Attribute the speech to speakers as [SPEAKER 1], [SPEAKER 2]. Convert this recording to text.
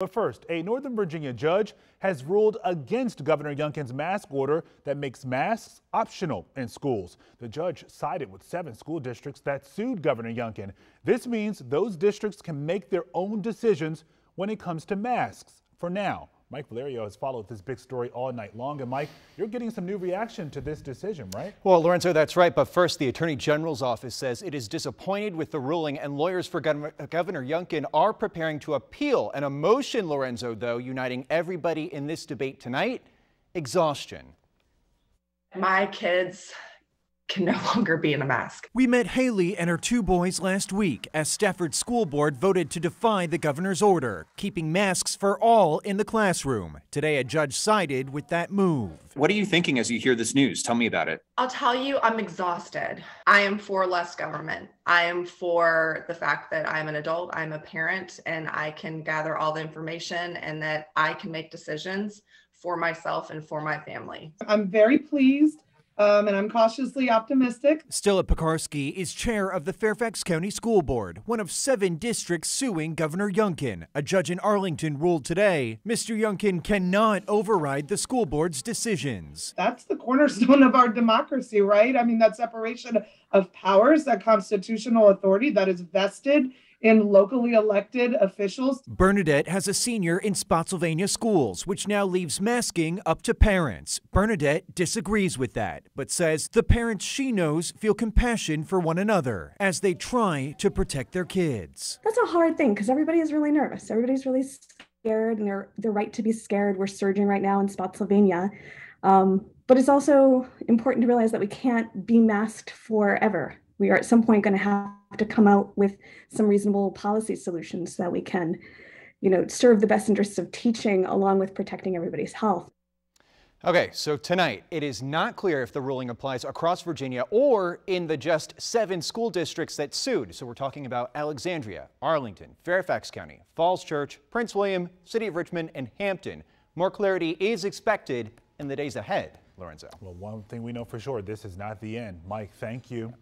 [SPEAKER 1] But first, a Northern Virginia judge has ruled against Governor Youngkin's mask order that makes masks optional in schools. The judge sided with seven school districts that sued Governor Youngkin. This means those districts can make their own decisions when it comes to masks for now. Mike Valerio has followed this big story all night long. And Mike, you're getting some new reaction to this decision, right?
[SPEAKER 2] Well, Lorenzo, that's right. But first, the Attorney General's office says it is disappointed with the ruling, and lawyers for Governor, uh, Governor Youngkin are preparing to appeal. An emotion, Lorenzo, though, uniting everybody in this debate tonight exhaustion.
[SPEAKER 3] My kids can no longer be in a mask.
[SPEAKER 4] We met Haley and her two boys last week as Stafford School Board voted to defy the governor's order, keeping masks for all in the classroom. Today, a judge sided with that move.
[SPEAKER 5] What are you thinking as you hear this news? Tell me about it.
[SPEAKER 3] I'll tell you, I'm exhausted. I am for less government. I am for the fact that I'm an adult, I'm a parent, and I can gather all the information and that I can make decisions for myself and for my family.
[SPEAKER 6] I'm very pleased um, and I'm cautiously optimistic.
[SPEAKER 4] Stella Pekarsky is chair of the Fairfax County School Board, one of seven districts suing Governor Youngkin. A judge in Arlington ruled today Mr. Youngkin cannot override the school board's decisions.
[SPEAKER 6] That's the cornerstone of our democracy, right? I mean, that separation of powers, that constitutional authority that is vested in locally elected officials.
[SPEAKER 4] Bernadette has a senior in Spotsylvania schools, which now leaves masking up to parents. Bernadette disagrees with that, but says the parents she knows feel compassion for one another as they try to protect their kids.
[SPEAKER 7] That's a hard thing because everybody is really nervous. Everybody's really scared, and they're they're right to be scared. We're surging right now in Spotsylvania. Um, but it's also important to realize that we can't be masked forever we are at some point going to have to come out with some reasonable policy solutions so that we can, you know, serve the best interests of teaching along with protecting everybody's health.
[SPEAKER 2] Okay, so tonight it is not clear if the ruling applies across Virginia or in the just seven school districts that sued. So we're talking about Alexandria, Arlington, Fairfax County, Falls Church, Prince William, City of Richmond, and Hampton. More clarity is expected in the days ahead. Lorenzo.
[SPEAKER 1] Well, one thing we know for sure, this is not the end. Mike, thank you.